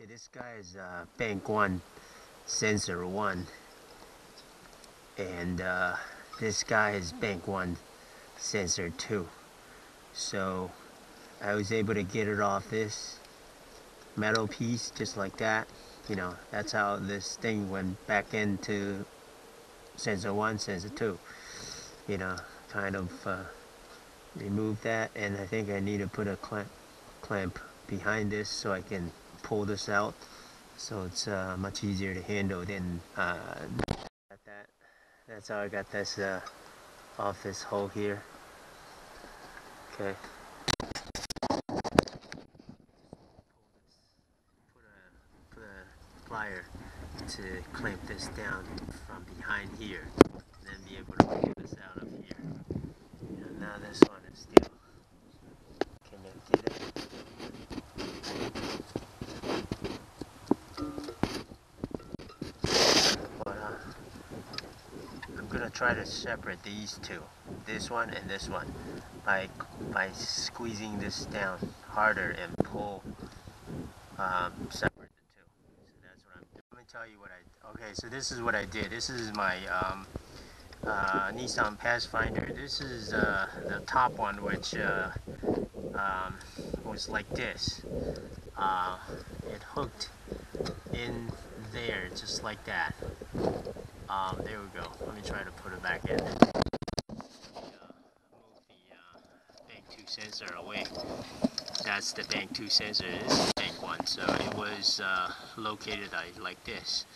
Okay, this guy is uh, Bank One Sensor One, and uh, this guy is Bank One Sensor Two. So I was able to get it off this metal piece just like that. You know, that's how this thing went back into Sensor One, Sensor Two. You know, kind of uh, remove that, and I think I need to put a clamp clamp behind this so I can pull this out so it's uh, much easier to handle than uh, that. That's how I got this uh, off this hole here. Okay. Put a, put a plier to clamp this down from behind here and then be able to pull this out of here. And now this one is still connected. Gonna try to separate these two, this one and this one, by by squeezing this down harder and pull um, separate the two. So that's what I'm. Let me tell you what I. Okay, so this is what I did. This is my um, uh, Nissan Pathfinder. This is uh, the top one, which uh, um, was like this. Uh, it hooked in there, just like that. Um, there we go. Let me try to put it back in. Uh, move the uh, Bank 2 sensor away. That's the Bank 2 sensor. This is Bank 1. So it was uh, located uh, like this.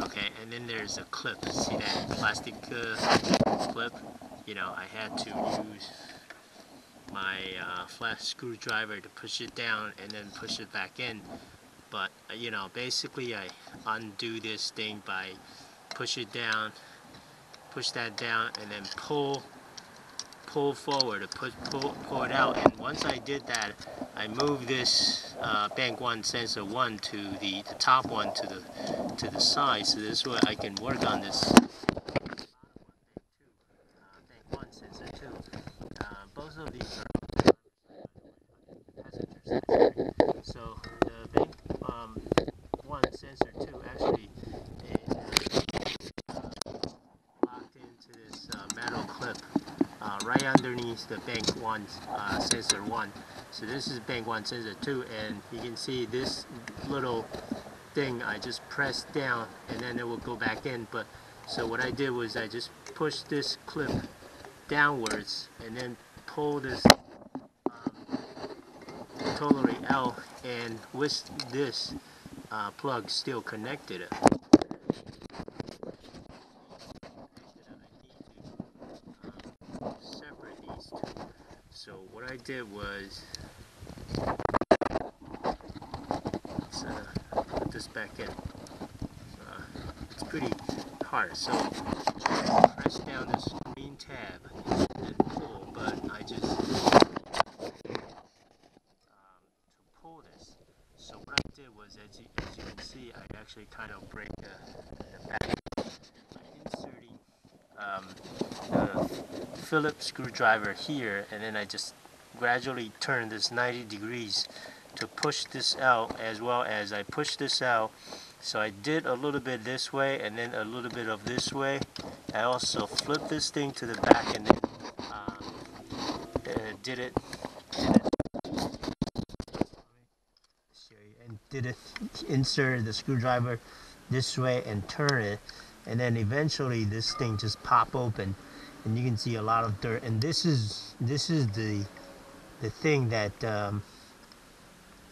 Okay, and then there's a clip. See that plastic uh, clip? You know, I had to use my uh, flat screwdriver to push it down and then push it back in. But, you know, basically I undo this thing by push it down, push that down, and then pull pull forward to put pull, pull it out. And once I did that I moved this uh, bank one sensor one to the, the top one to the to the side so this way I can work on this uh, bank one sensor two uh, both of these are passenger sensor so the bank um, one sensor two actually is uh, locked into this uh, metal clip uh, right underneath the bank one uh, sensor one. So this is bank one sensor two and you can see this little thing I just pressed down and then it will go back in. But so what I did was I just pushed this clip downwards and then pull this um, totally out and with this uh, plug still connected it separate these two. So what I did was uh, put this back in. Uh, it's pretty hard, so press down this green tab and pull, but I just um, pull this. So what I did was, as you, as you can see, I actually kind of break the, the back by inserting um, the Phillips screwdriver here and then I just gradually turn this 90 degrees to push this out as well as I push this out. So I did a little bit this way and then a little bit of this way. I also flipped this thing to the back and then um, uh, did it. And did it insert the screwdriver this way and turn it. And then eventually this thing just pop open. And you can see a lot of dirt. And this is this is the the thing that um,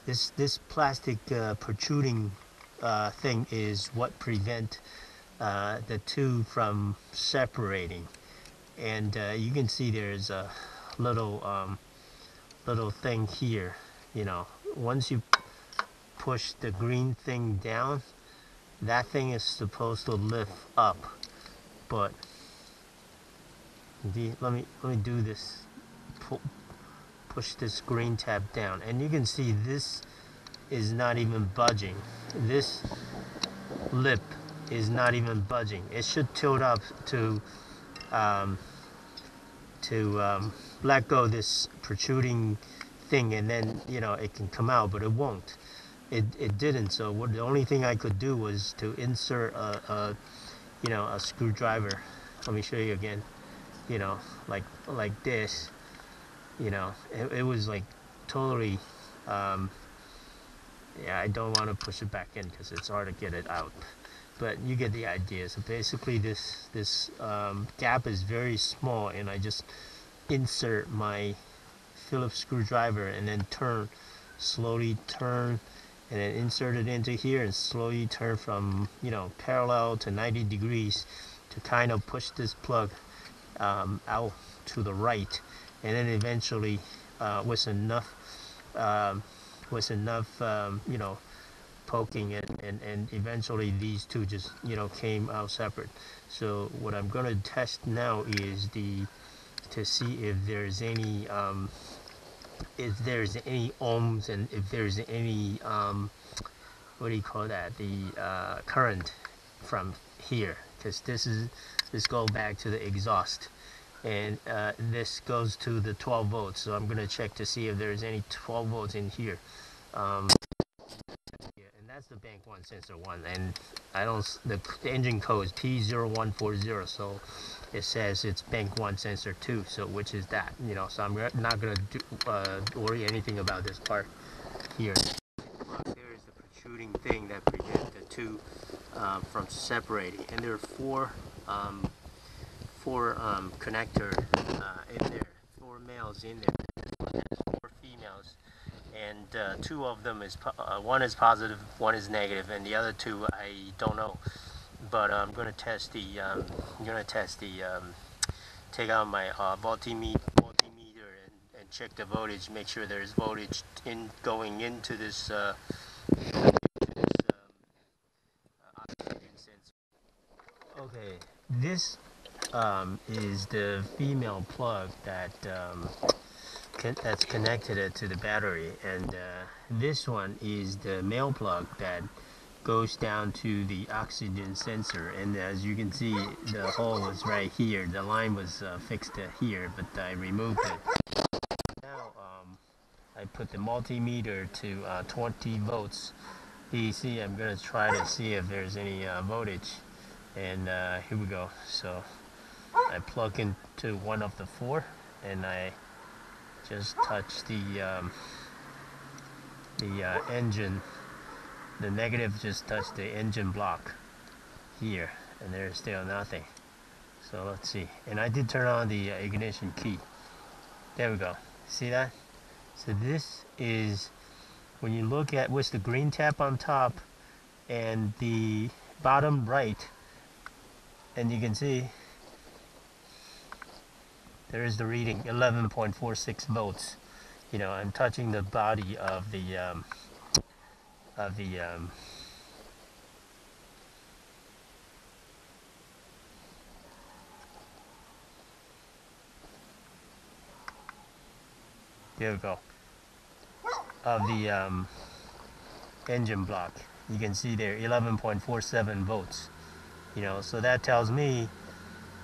this this plastic uh, protruding uh, thing is what prevent uh, the two from separating. And uh, you can see there's a little um, little thing here you know. Once you push the green thing down that thing is supposed to lift up. But the, let me let me do this push this green tab down and you can see this is not even budging this lip is not even budging it should tilt up to um, to um, let go this protruding thing and then you know it can come out but it won't it, it didn't. So what the only thing I could do was to insert a, a you know a screwdriver. Let me show you again. You know, like like this. You know, it, it was like totally. Um, yeah, I don't want to push it back in because it's hard to get it out. But you get the idea. So basically, this this um, gap is very small, and I just insert my Phillips screwdriver and then turn, slowly turn, and then insert it into here and slowly turn from you know parallel to 90 degrees to kind of push this plug um, out to the right, and then eventually uh, with enough um, with enough um, you know poking it and, and eventually these two just you know came out separate. So what I'm gonna test now is the to see if there's any um, if there's any ohms and if there's any um, what do you call that? The uh, current from here. Because this is this go back to the exhaust and uh, this goes to the 12 volts so I'm gonna check to see if there's any 12 volts in here. Um, yeah, and that's the bank one sensor one and I don't the, engine code is P0140 so it says it's bank one sensor two so which is that you know so I'm not gonna uh, worry anything about this part here. There is the protruding thing that prevents the two uh, from separating and there are four um, four um, connector uh, in there four males in there four females. And uh, two of them is uh, one is positive one is negative and the other two I don't know. But I'm going to test the um, I'm to test the um, take out my uh, multimeter multimeter and, and check the voltage make sure there's voltage in going into this, uh, this um, okay this um, is the female plug that um, that's connected to the battery. And uh, this one is the male plug that goes down to the oxygen sensor. And as you can see the hole was right here. The line was uh, fixed here but I removed it. Now um, I put the multimeter to uh, 20 volts. DC I'm gonna try to see if there's any uh, voltage. And uh, here we go. So I plug into one of the four and I just touch the um, the uh, engine. The negative just touched the engine block here and there's still nothing. So let's see. And I did turn on the uh, ignition key. There we go. See that? So this is when you look at with the green tap on top and the bottom right and you can see there is the reading 11.46 volts you know I'm touching the body of the um, of the um, there we go. Of the um, engine block. You can see there 11.47 volts you know so that tells me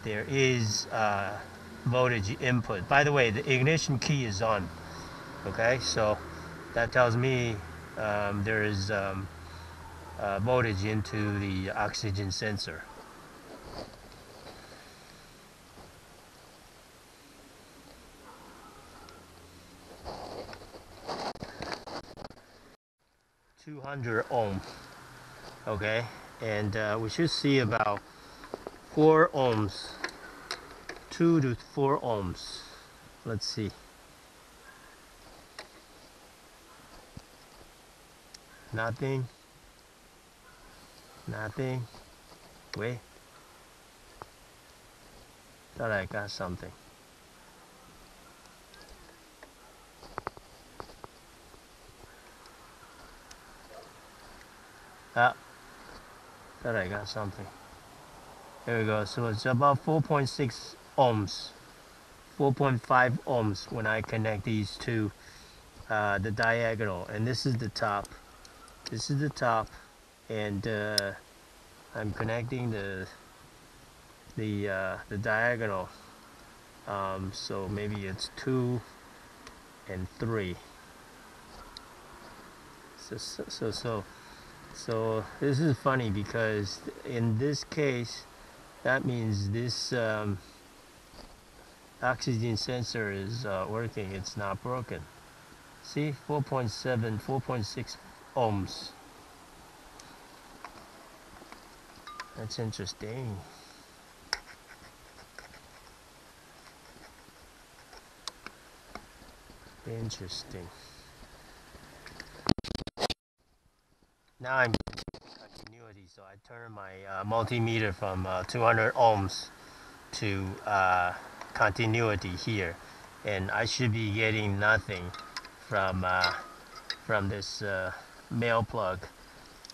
there is uh, voltage input. By the way the ignition key is on okay? So that tells me um, there is um, uh, voltage into the oxygen sensor. Two hundred ohm, okay, and uh, we should see about four ohms, two to four ohms. Let's see. Nothing. Nothing. Wait. Thought I got something. Ah. Thought I got something. There we go. So it's about 4.6 ohms. 4.5 ohms when I connect these to uh, the diagonal. And this is the top. This is the top. And uh, I'm connecting the the uh, the diagonal. Um, so maybe it's two and three. So so so so, this is funny because in this case, that means this um, oxygen sensor is uh, working. It's not broken. See, 4.7, 4.6 ohms. That's interesting. Interesting. Now I'm continuity, so I turn my uh, multimeter from uh, 200 ohms to uh, continuity here, and I should be getting nothing from uh, from this uh, male plug,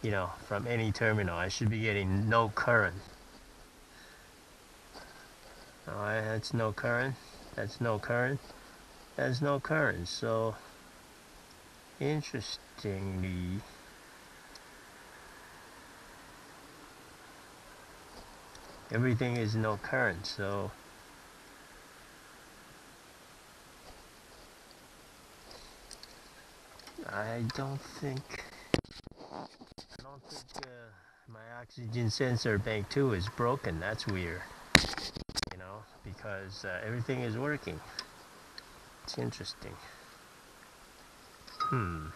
you know, from any terminal. I should be getting no current. Alright, that's no current. That's no current. That's no current. So, interestingly, everything is no current. So, I don't think I don't think uh, my oxygen sensor bank 2 is broken. That's weird. You know, because uh, everything is working. It's interesting. Hmm.